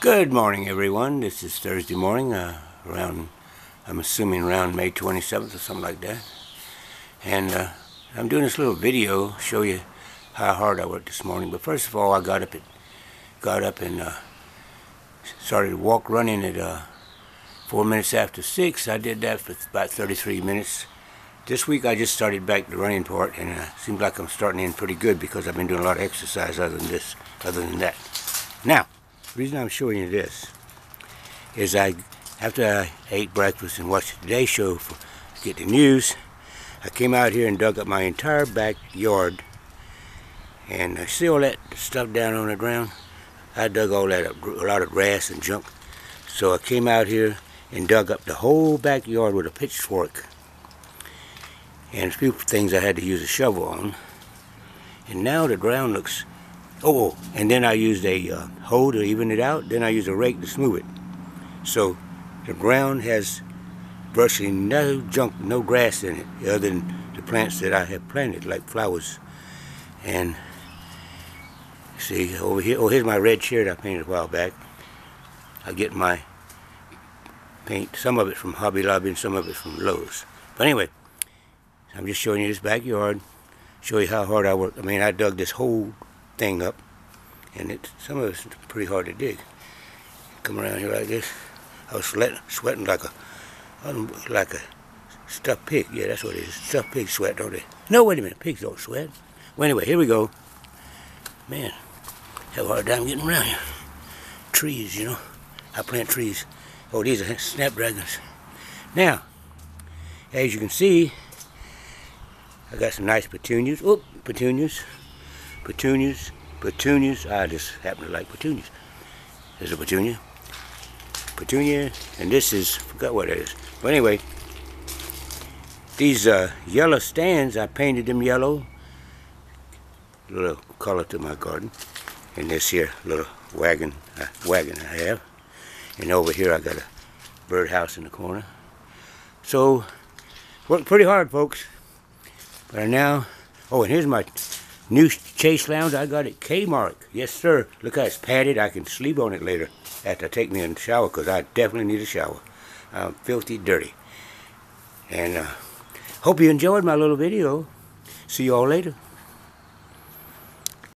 Good morning, everyone. This is Thursday morning, uh, around, I'm assuming around May 27th or something like that. And uh, I'm doing this little video, to show you how hard I worked this morning. But first of all, I got up, at, got up and uh, started walk running at uh, four minutes after six. I did that for about 33 minutes. This week I just started back the running part, and it uh, seems like I'm starting in pretty good because I've been doing a lot of exercise other than this, other than that. Now, the reason I'm showing you this is I, after I ate breakfast and watched the Today Show for get the news, I came out here and dug up my entire backyard and I see all that stuff down on the ground. I dug all that up, a lot of grass and junk. So I came out here and dug up the whole backyard with a pitchfork. And a few things I had to use a shovel on. And now the ground looks Oh, oh, and then I used a uh, hoe to even it out. Then I used a rake to smooth it. So the ground has virtually no junk, no grass in it, other than the plants that I have planted, like flowers. And see over here, oh, here's my red shirt I painted a while back. I get my paint, some of it from Hobby Lobby and some of it from Lowe's. But anyway, I'm just showing you this backyard, show you how hard I worked. I mean, I dug this whole thing up. And it, some of it's pretty hard to dig. Come around here like this. I was sweating, sweating like a, like a stuffed pig. Yeah, that's what it is. Stuffed pig sweat, don't they? No, wait a minute. Pigs don't sweat. Well, anyway, here we go. Man, have a hard time getting around here. Trees, you know. I plant trees. Oh, these are snapdragons. Now, as you can see, I got some nice petunias. Oh, petunias petunias, petunias. I just happen to like petunias. There's a petunia. Petunia, and this is, forgot what it is. But anyway, these uh, yellow stands, I painted them yellow. A little color to my garden. And this here little wagon, uh, wagon I have. And over here I got a birdhouse in the corner. So, worked pretty hard, folks. But I now, oh, and here's my New Chase Lounge I got at Kmart. Yes, sir. Look how it's padded. I can sleep on it later after I take me in the shower because I definitely need a shower. I'm filthy dirty. And uh, hope you enjoyed my little video. See you all later.